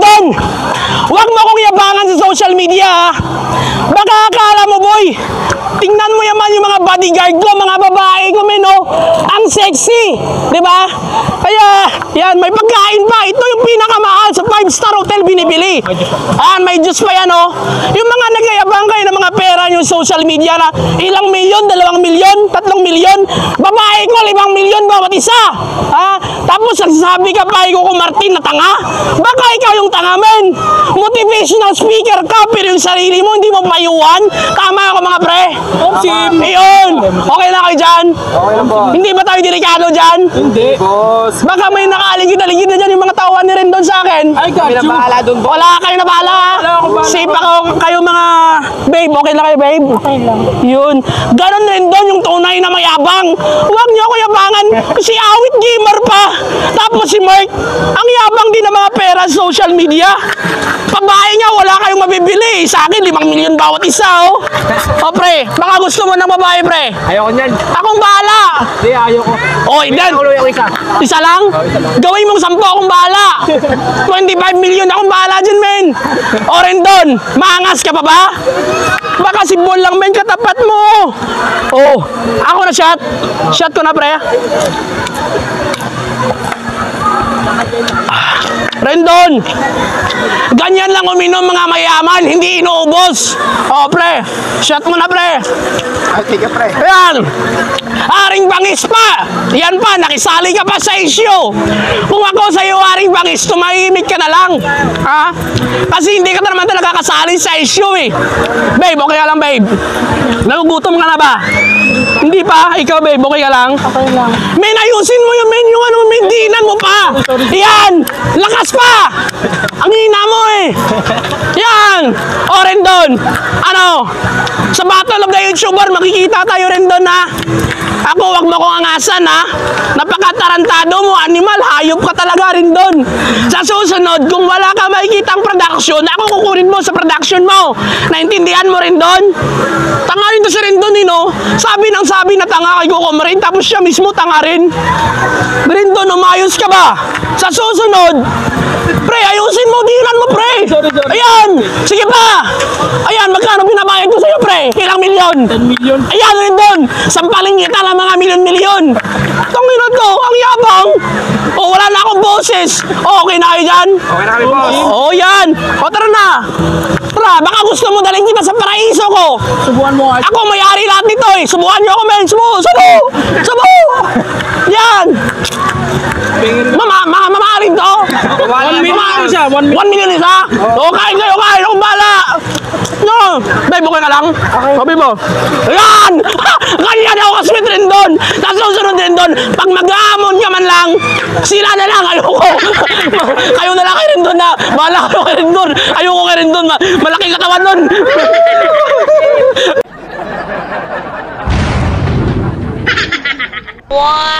doon. Huwag mo akong yabangan sa social media, ha? Baka akala mo, boy, tingnan mo yaman yung mga bodyguard ko, mga babae ko, men. Ang sexy, di ba? Kaya, yan, may pagkain pa. Ito yung pinakamahal sa 5-star hotel binibili. Ayan, may juice pa yan, oh. Yung mga nagayabang kayo ng mga pera nyo sa social media na ilang milyon, dalawang milyon, tatlong milyon, babae ko, limang milyon bawat isa. Ha? Tapos nagsasabi ka pa, ko Martin na tanga. Baka ikaw yung tanga, men. Motivational speaker ka, pero yung sarili mo, hindi mo payuhan. Tama ako, mga pre. Sim. Ayun. Okay na kayo dyan? Okay lang boss. Hindi ba tayo delikado dyan? Hindi. Boss. Baka may nakaligid-aligid na dyan yung mga tawan ni Rendon sa akin. I got you. bahala doon boss. Wala kayo na bahala. ha? Wala akong bahala. Safe ako kayo mga babe. Okay lang kayo, babe? Okay lang. Yun. Ganon rin doon yung tunay na mayabang. Huwag niyo ako yabangan. Si Awit Gamer pa. Tapos si Mark. Ang yabang din ng mga pera sa social media. Pabae nga, wala kayong mabibili. Sa akin, limang milyon bawat isa, oh. O, pre, baka gusto mo ng babae, pre. Ayoko niyan. Akong bahala. Hindi, ayoko. O, then, Ako lang ako isa. isa lang? Gawin mong sampo akong bahala. 25 million akong bahala dyan, men. O rin doon, maangas ka pa ba? Baka si Bol lang, men, katapat mo. Oh, ako na shot. Shot ko na, pre. Ah, Rendon, ganyan lang uminom mga mayaman, hindi inuubos. O, pre, shot mo na, pre. Ay, sige pre. Ayan! Haring bangis pa! Yan pa, nakisali ka pa sa issue! Kung ako sa iyo, haring bangis, tumahimik ka na lang! Ha? Kasi hindi ka na naman talaga kasali sa issue eh! Babe, okay ka lang babe? Nagugutom ka na ba? Hindi pa? Ikaw babe, okay ka lang? Okay lang. Men, ayusin mo yung men, yung ano! Yan! Lakas pa! Ang hina mo eh! Yan! O rin! Ano? Sa Battle of the YouTuber, makikita tayo rin doon ha. Ako, wag mo kong angasan ha. Napakatarantado mo, animal, hayop ka talaga rin doon. Sa susunod, kung wala ka makikitang production, ako kukunin mo sa production mo. Naintindihan mo rin doon? Tanga rin to si rin doon, eh, no? Sabi ng sabi na tanga kay Coco Marin, tapos siya mismo tanga rin. Doon, umayos ka ba? Sa susunod, pre, ayusin mo, dilan mo, pre. Sorry, sorry. Ayan, sige pa. Ayan, magkano binabayad ko sa'yo, pre? Ilang milyon? 10 million. Ayan rin doon, sampaling kita ng mga milyon-milyon. Tangina to, ang yabang. O, wala na akong boses. Okay na kayo dyan? Okay na kami boss. O, yan. O, tara na. Tara, baka gusto mo dalhin kita sa paraiso ko. Subukan mo nga. Ako may-ari lahat nito eh. Subukan niyo ako, men. Subu, subu, subu. Yan. Mama, mama, mamahalin to. One million isa, one million. One million isa? O, kain kayo, kain. Akong bala. No. Babe, okay ka lang? Okay. Sabi mo. Yan! Ganyan ako kaswit rin doon. Tapos susunod din doon. Pag man lang. Sila na lang. Ayoko. kayo na lang kay Rendon na. Bahala kayo kay Rendon. Ayoko kay Rendon. Ma malaking katawan nun. wow.